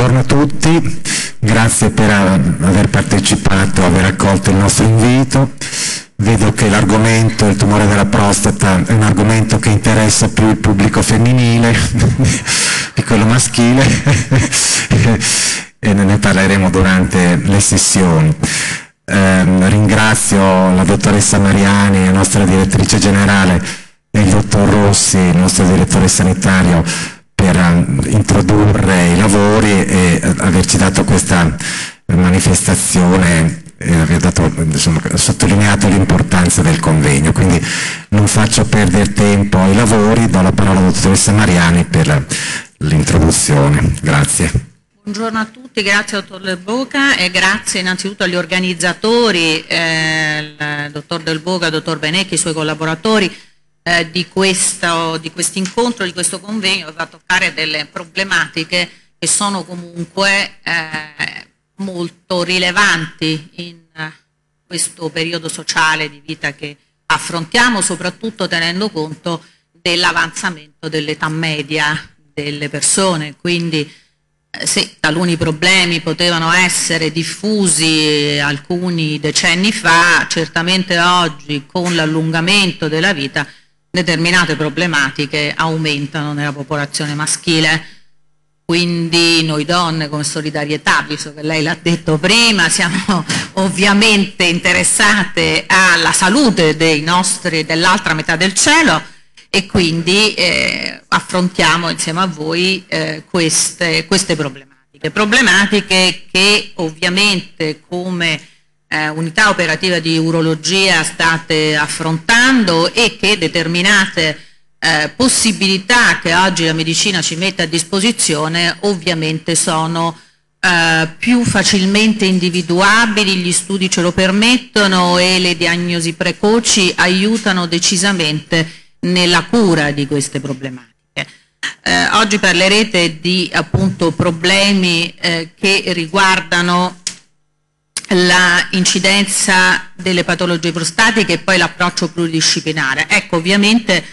buongiorno a tutti, grazie per aver partecipato, aver accolto il nostro invito. Vedo che l'argomento, il tumore della prostata, è un argomento che interessa più il pubblico femminile di quello maschile e ne parleremo durante le sessioni. Eh, ringrazio la dottoressa Mariani, la nostra direttrice generale, e il dottor Rossi, il nostro direttore sanitario, per eh, introdurre i lavori e eh, averci dato questa manifestazione e aver dato, insomma, sottolineato l'importanza del convegno. Quindi non faccio perdere tempo ai lavori, do la parola alla dottoressa Mariani per l'introduzione. Grazie. Buongiorno a tutti, grazie dottor Del Boca e grazie innanzitutto agli organizzatori, eh, il dottor Del Boca, il dottor Benecchi, i suoi collaboratori, eh, di, questo, incontro, di questo convegno, va a toccare delle problematiche che sono comunque eh, molto rilevanti in eh, questo periodo sociale di vita che affrontiamo, soprattutto tenendo conto dell'avanzamento dell'età media delle persone. Quindi eh, sì, taluni problemi potevano essere diffusi alcuni decenni fa, certamente oggi con l'allungamento della vita determinate problematiche aumentano nella popolazione maschile. Quindi noi donne come solidarietà, visto che lei l'ha detto prima, siamo ovviamente interessate alla salute dell'altra metà del cielo e quindi eh, affrontiamo insieme a voi eh, queste, queste problematiche. Problematiche che ovviamente come eh, unità operativa di urologia state affrontando e che determinate eh, possibilità che oggi la medicina ci mette a disposizione ovviamente sono eh, più facilmente individuabili, gli studi ce lo permettono e le diagnosi precoci aiutano decisamente nella cura di queste problematiche. Eh, oggi parlerete di appunto problemi eh, che riguardano la incidenza delle patologie prostatiche e poi l'approccio pluridisciplinare. Ecco, ovviamente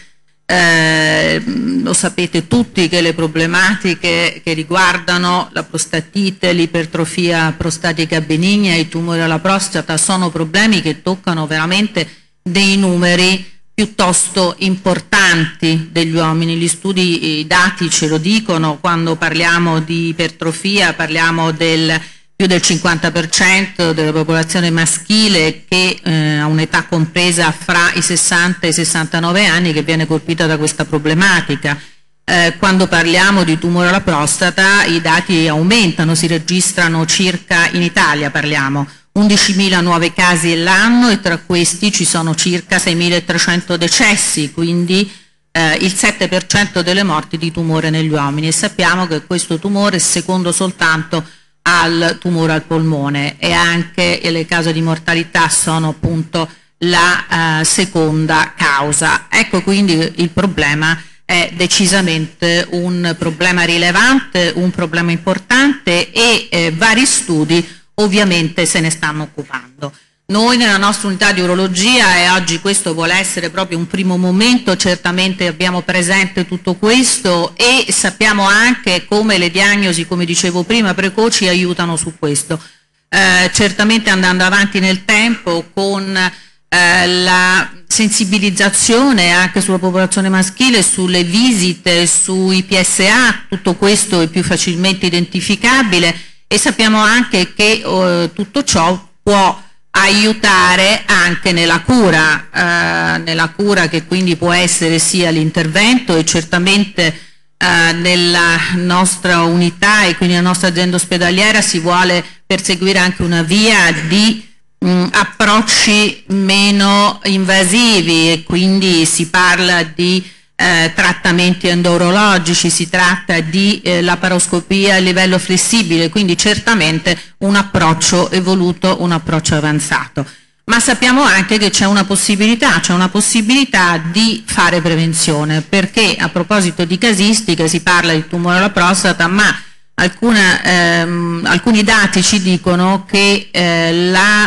eh, lo sapete tutti che le problematiche che riguardano la prostatite, l'ipertrofia prostatica benigna i tumori alla prostata sono problemi che toccano veramente dei numeri piuttosto importanti degli uomini. Gli studi, i dati ce lo dicono, quando parliamo di ipertrofia parliamo del più del 50% della popolazione maschile che eh, ha un'età compresa fra i 60 e i 69 anni che viene colpita da questa problematica. Eh, quando parliamo di tumore alla prostata i dati aumentano, si registrano circa, in Italia parliamo, 11.000 nuovi casi l'anno e tra questi ci sono circa 6.300 decessi, quindi eh, il 7% delle morti di tumore negli uomini e sappiamo che questo tumore è secondo soltanto al tumore al polmone e anche le cause di mortalità sono appunto la eh, seconda causa. Ecco quindi il problema è decisamente un problema rilevante, un problema importante e eh, vari studi ovviamente se ne stanno occupando. Noi nella nostra unità di urologia, e oggi questo vuole essere proprio un primo momento, certamente abbiamo presente tutto questo e sappiamo anche come le diagnosi, come dicevo prima, precoci aiutano su questo. Eh, certamente andando avanti nel tempo con eh, la sensibilizzazione anche sulla popolazione maschile, sulle visite, sui PSA, tutto questo è più facilmente identificabile e sappiamo anche che eh, tutto ciò può aiutare anche nella cura, eh, nella cura che quindi può essere sia l'intervento e certamente eh, nella nostra unità e quindi nella nostra azienda ospedaliera si vuole perseguire anche una via di mh, approcci meno invasivi e quindi si parla di eh, trattamenti endorologici, si tratta di eh, laparoscopia a livello flessibile, quindi certamente un approccio evoluto, un approccio avanzato. Ma sappiamo anche che c'è una possibilità, c'è una possibilità di fare prevenzione, perché a proposito di casistica si parla di tumore alla prostata, ma Alcuna, ehm, alcuni dati ci dicono che eh,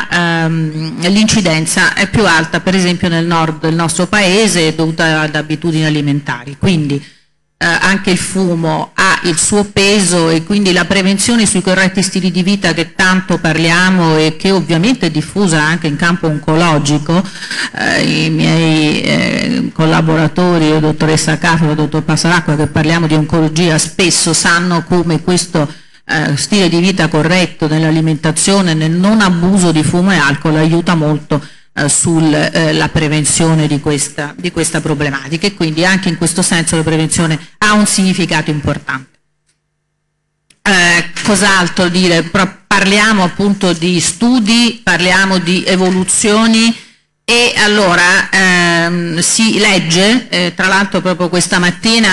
ehm, l'incidenza è più alta per esempio nel nord del nostro paese dovuta ad abitudini alimentari. Quindi eh, anche il fumo ha il suo peso e quindi la prevenzione sui corretti stili di vita che tanto parliamo e che ovviamente è diffusa anche in campo oncologico, eh, i miei eh, collaboratori, la dottoressa Cafo, il dottor Passaracqua, che parliamo di oncologia, spesso sanno come questo eh, stile di vita corretto nell'alimentazione, nel non abuso di fumo e alcol aiuta molto sulla eh, prevenzione di questa, di questa problematica e quindi anche in questo senso la prevenzione ha un significato importante. Eh, cos'altro dire? Parliamo appunto di studi, parliamo di evoluzioni e allora ehm, si legge, eh, tra l'altro proprio questa mattina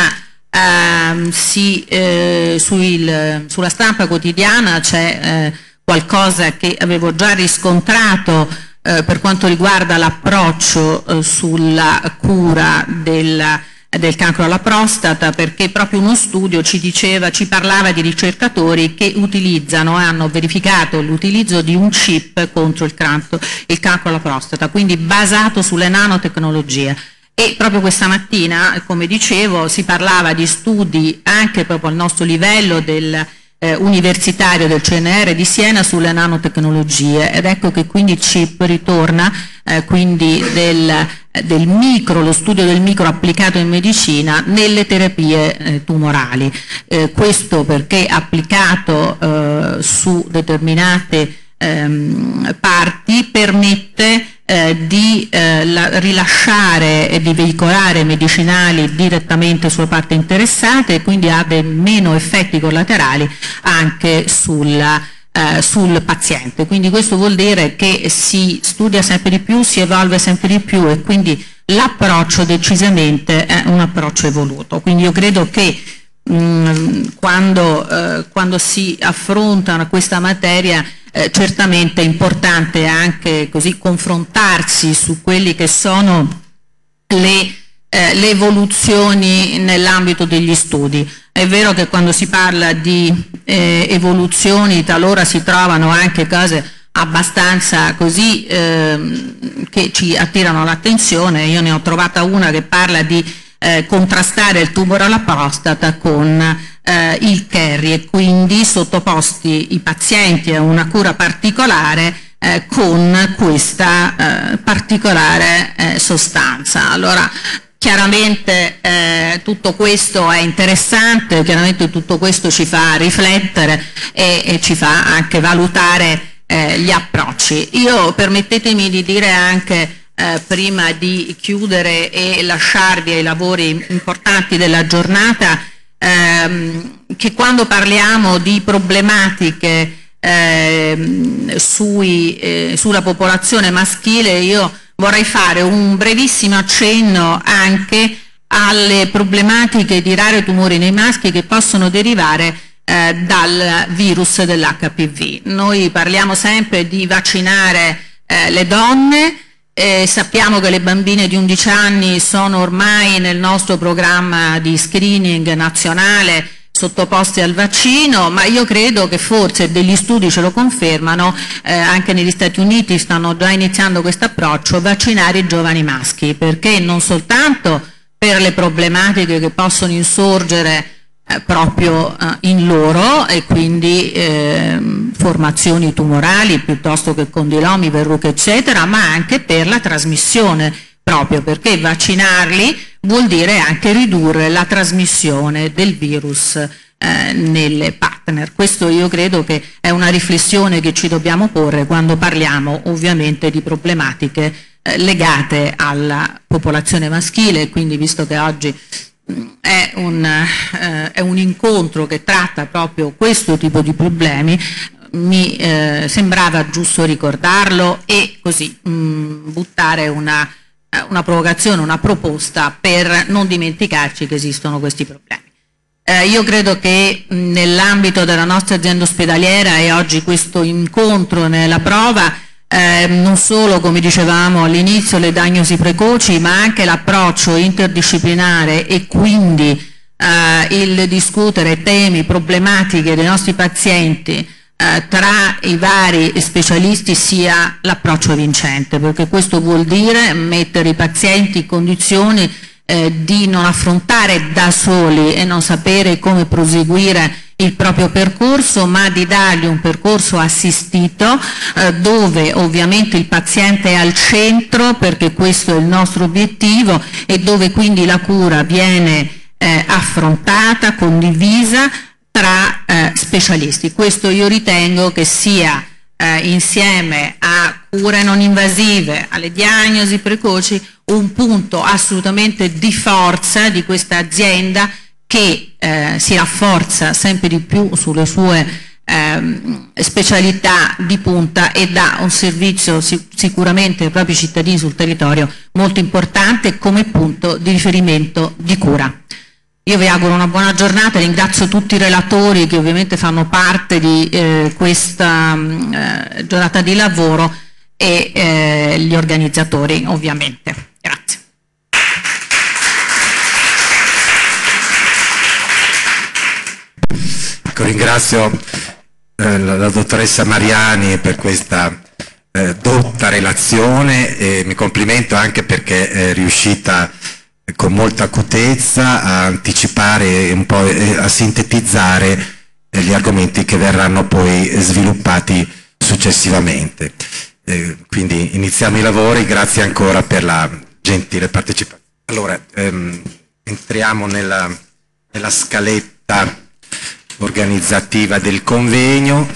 ehm, si, eh, sul, sulla stampa quotidiana c'è eh, qualcosa che avevo già riscontrato eh, per quanto riguarda l'approccio eh, sulla cura del, del cancro alla prostata perché proprio uno studio ci diceva, ci parlava di ricercatori che utilizzano hanno verificato l'utilizzo di un chip contro il cancro, il cancro alla prostata, quindi basato sulle nanotecnologie. E proprio questa mattina, come dicevo, si parlava di studi anche proprio al nostro livello del, eh, universitario del CNR di Siena sulle nanotecnologie ed ecco che quindi CIP ritorna eh, quindi del, del, micro, lo studio del micro applicato in medicina nelle terapie eh, tumorali. Eh, questo perché applicato eh, su determinate ehm, parti permette eh, di eh, la, rilasciare e di veicolare medicinali direttamente sulle parti interessate e quindi ha meno effetti collaterali anche sulla, eh, sul paziente. Quindi questo vuol dire che si studia sempre di più, si evolve sempre di più e quindi l'approccio decisamente è un approccio evoluto. Quindi io credo che mh, mm, quando, eh, quando si affronta questa materia eh, certamente è importante anche così confrontarsi su quelli che sono le, eh, le evoluzioni nell'ambito degli studi. È vero che quando si parla di eh, evoluzioni talora si trovano anche cose abbastanza così ehm, che ci attirano l'attenzione, io ne ho trovata una che parla di eh, contrastare il tumore alla prostata con eh, il Kerry e quindi sottoposti i pazienti a una cura particolare eh, con questa eh, particolare eh, sostanza. Allora, Chiaramente eh, tutto questo è interessante, chiaramente tutto questo ci fa riflettere e, e ci fa anche valutare eh, gli approcci. Io permettetemi di dire anche eh, prima di chiudere e lasciarvi ai lavori importanti della giornata ehm, che quando parliamo di problematiche ehm, sui, eh, sulla popolazione maschile io vorrei fare un brevissimo accenno anche alle problematiche di rari tumori nei maschi che possono derivare eh, dal virus dell'HPV. Noi parliamo sempre di vaccinare eh, le donne, eh, sappiamo che le bambine di 11 anni sono ormai nel nostro programma di screening nazionale sottoposti al vaccino, ma io credo che forse degli studi ce lo confermano, eh, anche negli Stati Uniti stanno già iniziando questo approccio, vaccinare i giovani maschi, perché non soltanto per le problematiche che possono insorgere eh, proprio eh, in loro e quindi eh, formazioni tumorali piuttosto che condilomi, verruche eccetera, ma anche per la trasmissione proprio perché vaccinarli vuol dire anche ridurre la trasmissione del virus eh, nelle partner. Questo io credo che è una riflessione che ci dobbiamo porre quando parliamo ovviamente di problematiche eh, legate alla popolazione maschile, quindi visto che oggi è un, eh, è un, incontro che tratta proprio questo tipo di problemi, mi eh, sembrava giusto ricordarlo e così mh, mm, buttare una, eh, una, provocazione, una proposta per non dimenticarci che esistono questi problemi. Eh, io credo che nell'ambito della nostra azienda ospedaliera e oggi questo incontro nella prova eh, non solo, come dicevamo all'inizio, le diagnosi precoci, ma anche l'approccio interdisciplinare e quindi eh, il discutere temi, problematiche dei nostri pazienti eh, tra i vari specialisti sia l'approccio vincente, perché questo vuol dire mettere i pazienti in condizioni eh, di non affrontare da soli e non sapere come proseguire il proprio percorso, ma di dargli un percorso assistito eh, dove ovviamente il paziente è al centro perché questo è il nostro obiettivo e dove quindi la cura viene eh, affrontata, condivisa tra eh, specialisti. Questo io ritengo che sia eh, insieme a cure non invasive, alle diagnosi precoci, un punto assolutamente di forza di questa azienda che eh, si rafforza sempre di più sulle sue ehm, specialità di punta e dà un servizio sic sicuramente ai propri cittadini sul territorio molto importante come punto di riferimento di cura. Io vi auguro una buona giornata, ringrazio tutti i relatori che ovviamente fanno parte di eh, questa mm, eh, giornata di lavoro e eh, gli organizzatori ovviamente. Grazie. Ecco, ringrazio eh, la, la, dottoressa Mariani per questa eh, dotta relazione e mi complimento anche perché è riuscita con molta acutezza a anticipare un po' a sintetizzare gli argomenti che verranno poi sviluppati successivamente. Eh, quindi iniziamo i lavori, grazie ancora per la gentile partecipazione. Allora, ehm, entriamo nella, nella, scaletta organizzativa del convegno.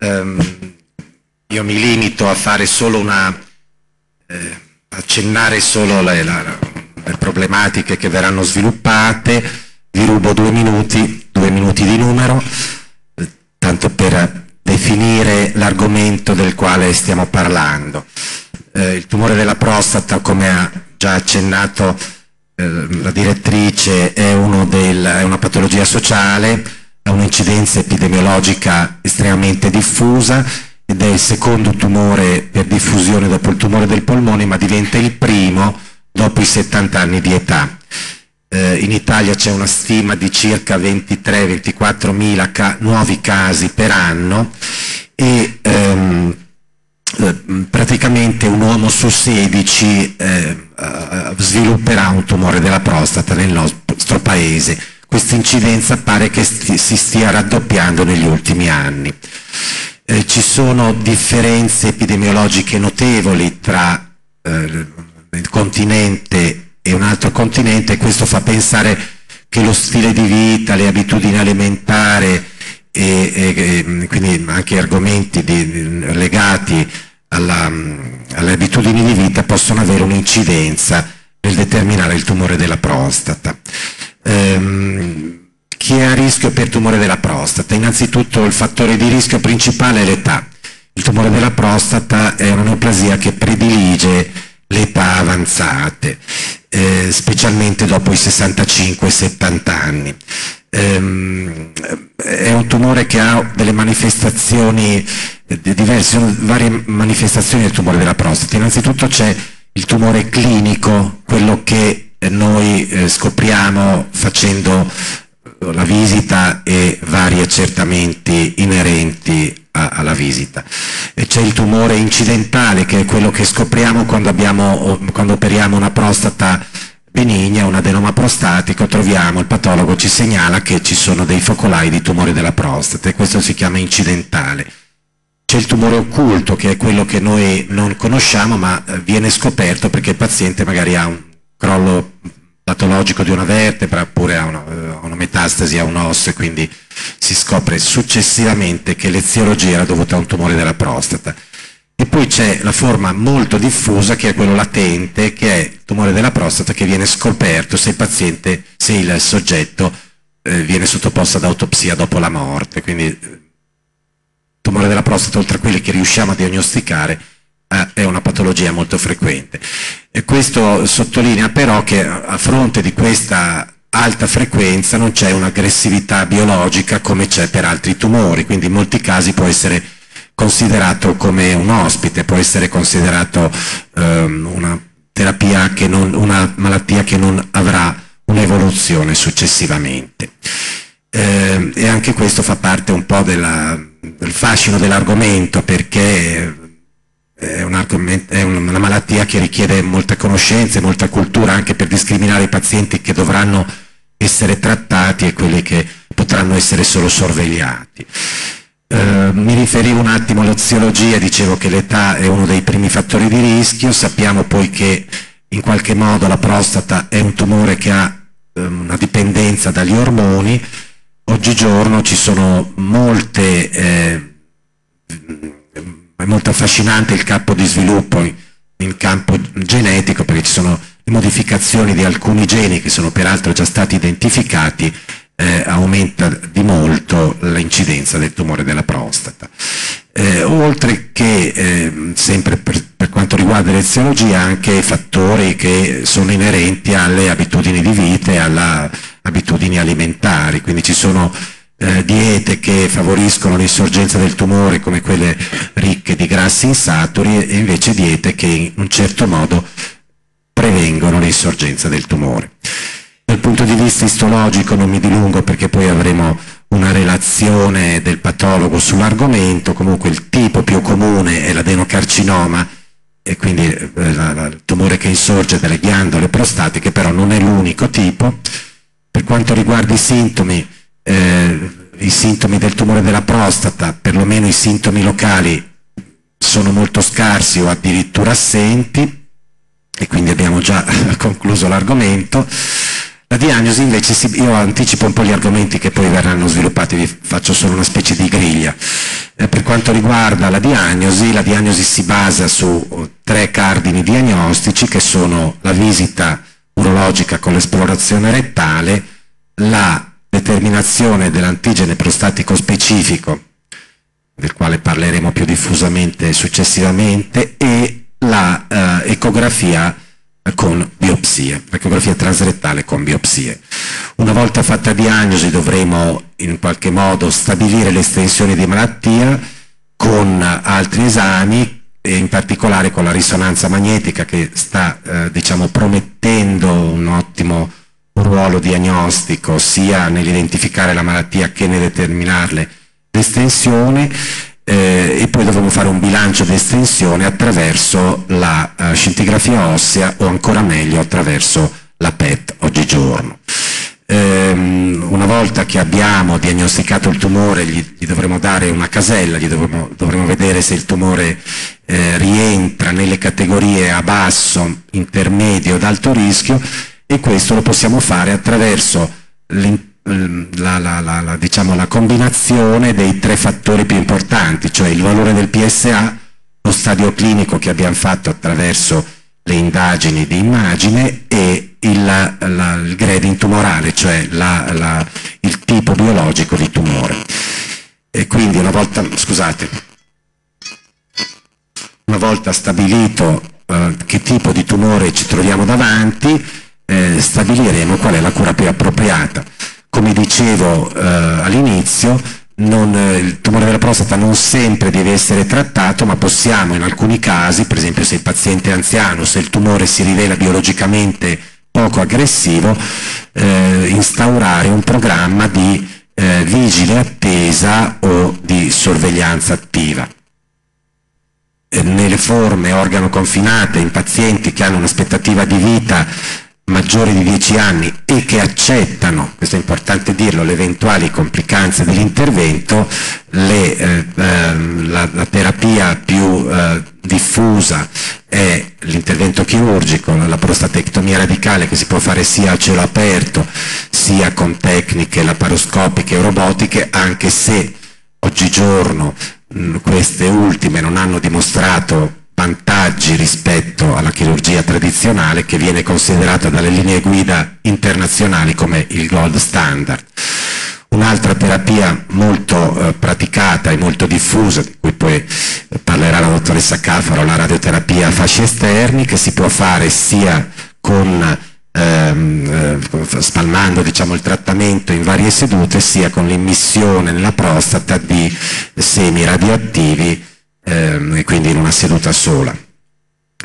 Um, io mi limito a fare solo una, eh, accennare solo la, la, le problematiche che verranno sviluppate, vi rubo due minuti, due minuti di numero, eh, tanto per definire l'argomento del quale stiamo parlando. Eh, il tumore della prostata, come ha già accennato eh, la direttrice, è, del, è una patologia sociale, ha un'incidenza epidemiologica estremamente diffusa ed è il secondo tumore per diffusione dopo il tumore del polmone, ma diventa il primo dopo i 70 anni di età. Eh, in Italia c'è una stima di circa 23-24 mila ca nuovi casi per anno e ehm, eh, praticamente un uomo su 16 eh, svilupperà un tumore della prostata nel nostro paese. Questa incidenza pare che sti si stia raddoppiando negli ultimi anni. Eh, ci sono differenze epidemiologiche notevoli tra eh, il continente e un altro continente e questo fa pensare che lo stile di vita, le abitudini alimentari e, e quindi anche argomenti di, legati alla, alle abitudini di vita possono avere un'incidenza nel determinare il tumore della prostata. Ehm, chi è a rischio per tumore della prostata? Innanzitutto il fattore di rischio principale è l'età. Il tumore della prostata è una neoplasia che predilige le età avanzate, eh, specialmente dopo i 65-70 anni. Ehm, è un tumore che ha delle manifestazioni diverse, varie manifestazioni del tumore della prostata. Innanzitutto c'è il tumore clinico, quello che noi eh, scopriamo facendo la visita e vari accertamenti inerenti alla visita. C'è il tumore incidentale che è quello che scopriamo quando, abbiamo, quando operiamo una prostata benigna, un adenoma prostatico, troviamo, il patologo ci segnala che ci sono dei focolai di tumore della prostata e questo si chiama incidentale. C'è il tumore occulto che è quello che noi non conosciamo ma eh, viene scoperto perché il paziente magari ha un crollo patologico di una vertebra oppure ha una, eh, una metastasi a un osso e quindi si scopre successivamente che l'eziologia era dovuta a un tumore della prostata. E poi c'è la forma molto diffusa che è quello latente, che è il tumore della prostata che viene scoperto se il paziente, se il soggetto eh, viene sottoposto ad autopsia dopo la morte. Quindi il eh, tumore della prostata, oltre a quelli che riusciamo a diagnosticare, è una patologia molto frequente. E questo sottolinea però che a fronte di questa alta frequenza non c'è un'aggressività biologica come c'è per altri tumori, quindi in molti casi può essere considerato come un ospite, può essere considerato um, una che non, una malattia che non avrà un'evoluzione successivamente. Eh, e anche questo fa parte un po' della, del fascino dell'argomento perché è, un è, una malattia che richiede molte conoscenze, molta cultura anche per discriminare i pazienti che dovranno essere trattati e quelli che potranno essere solo sorvegliati. Eh, mi riferivo un attimo all'oziologia, dicevo che l'età è uno dei primi fattori di rischio, sappiamo poi che in qualche modo la prostata è un tumore che ha eh, una dipendenza dagli ormoni, oggigiorno ci sono molte, eh, molto affascinante il campo di sviluppo in, campo genetico perché ci sono le modificazioni di alcuni geni che sono peraltro già stati identificati eh, aumenta di molto l'incidenza del tumore della prostata. Eh, oltre che, eh, sempre per, per, quanto riguarda l'eziologia, anche fattori che sono inerenti alle abitudini di vita e alle abitudini alimentari, quindi ci sono eh, diete che favoriscono l'insorgenza del tumore come quelle ricche di grassi insaturi e invece diete che in un certo modo prevengono l'insorgenza del tumore. Dal punto di vista istologico non mi dilungo perché poi avremo una relazione del patologo sull'argomento, comunque il tipo più comune è l'adenocarcinoma e quindi eh, il tumore che insorge dalle ghiandole prostatiche, però non è l'unico tipo. Per quanto riguarda i sintomi, eh, i sintomi del tumore della prostata, perlomeno i sintomi locali, sono molto scarsi o addirittura assenti e quindi abbiamo già concluso l'argomento. La diagnosi invece, si, io anticipo un po' gli argomenti che poi verranno sviluppati, vi faccio solo una specie di griglia. Eh, per quanto riguarda la diagnosi, la diagnosi si basa su tre cardini diagnostici che sono la visita urologica con l'esplorazione rettale, la determinazione dell'antigene prostatico specifico, del quale parleremo più diffusamente successivamente, e la eh, ecografia con biopsie, ecografia trasrettale con biopsie. Una volta fatta diagnosi dovremo in qualche modo stabilire l'estensione di malattia con altri esami e in particolare con la risonanza magnetica che sta eh, diciamo, promettendo un ottimo ruolo diagnostico sia nell'identificare la malattia che nel determinarle l'estensione eh, e poi dovremo fare un bilancio di estensione attraverso la eh, scintigrafia ossea o ancora meglio attraverso la PET oggigiorno. Ehm, una volta che abbiamo diagnosticato il tumore gli, gli dovremo dare una casella, gli dovremo, dovremo vedere se il tumore eh, rientra nelle categorie a basso, intermedio ed alto rischio e questo lo possiamo fare attraverso la, la, la, diciamo, la combinazione dei tre fattori più importanti, cioè il valore del PSA, lo stadio clinico che abbiamo fatto attraverso le indagini di immagine e il, il grading tumorale, cioè il tipo biologico di tumore. E quindi una volta, scusate, una volta stabilito eh, che tipo di tumore ci troviamo davanti, eh, stabiliremo qual è la cura più appropriata come dicevo eh, all'inizio, eh, il tumore della prostata non sempre deve essere trattato, ma possiamo in alcuni casi, per esempio se il paziente è anziano, se il tumore si rivela biologicamente poco aggressivo, eh, instaurare un programma di eh, vigile attesa o di sorveglianza attiva. Eh, nelle forme organo confinate in pazienti che hanno un'aspettativa di vita maggiori di 10 anni e che accettano, questo è importante dirlo, le eventuali complicanze dell'intervento, eh, ehm, la, la, terapia più eh, diffusa è l'intervento chirurgico, la prostatectomia radicale che si può fare sia a cielo aperto sia con tecniche laparoscopiche o robotiche, anche se oggigiorno queste ultime non hanno dimostrato vantaggi rispetto alla chirurgia tradizionale che viene considerata dalle linee guida internazionali come il gold standard. Un'altra terapia molto eh, praticata e molto diffusa, di cui poi parlerà la dottoressa Cafaro, la radioterapia a fasci esterni, che si può fare sia con ehm, eh, spalmando diciamo, il trattamento in varie sedute, sia con l'immissione nella prostata di semi radioattivi ehm, e quindi in una seduta sola.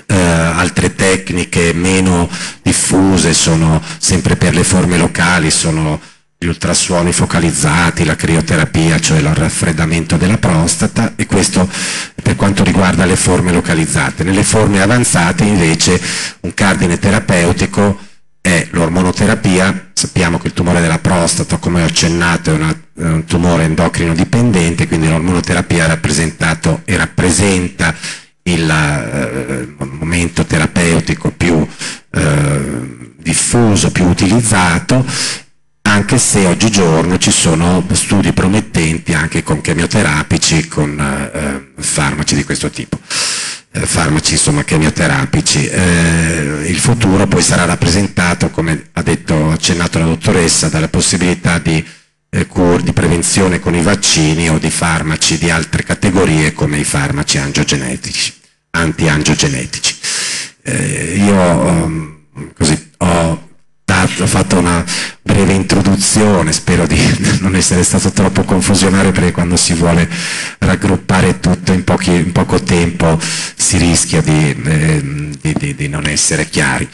Eh, altre tecniche meno diffuse sono sempre per le forme locali, sono gli ultrasuoni focalizzati, la crioterapia, cioè il raffreddamento della prostata e questo per quanto riguarda le forme localizzate. Nelle forme avanzate invece un cardine terapeutico è l'ormonoterapia, sappiamo che il tumore della prostata, come ho accennato, è, una, un tumore endocrino dipendente, quindi l'ormonoterapia ha rappresentato e rappresenta il eh, momento terapeutico più eh, diffuso, più utilizzato anche se oggigiorno ci sono studi promettenti anche con chemioterapici, con eh, farmaci di questo tipo, eh, farmaci insomma chemioterapici. Eh, il futuro poi sarà rappresentato, come ha detto, accennato la dottoressa, dalla possibilità di di prevenzione con i vaccini o di farmaci di altre categorie come i farmaci angiogenetici, anti-angiogenetici. Eh, io um, così, ho ho fatto una breve introduzione, spero di non essere stato troppo confusionario perché quando si vuole raggruppare tutto in, pochi, in poco tempo si rischia di, eh, di, di, di non essere chiari.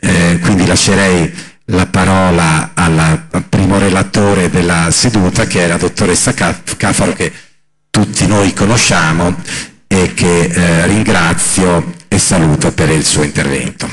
Eh, quindi lascerei la parola al primo relatore della seduta che è la dottoressa Cafaro che tutti noi conosciamo e che eh, ringrazio e saluto per il suo intervento.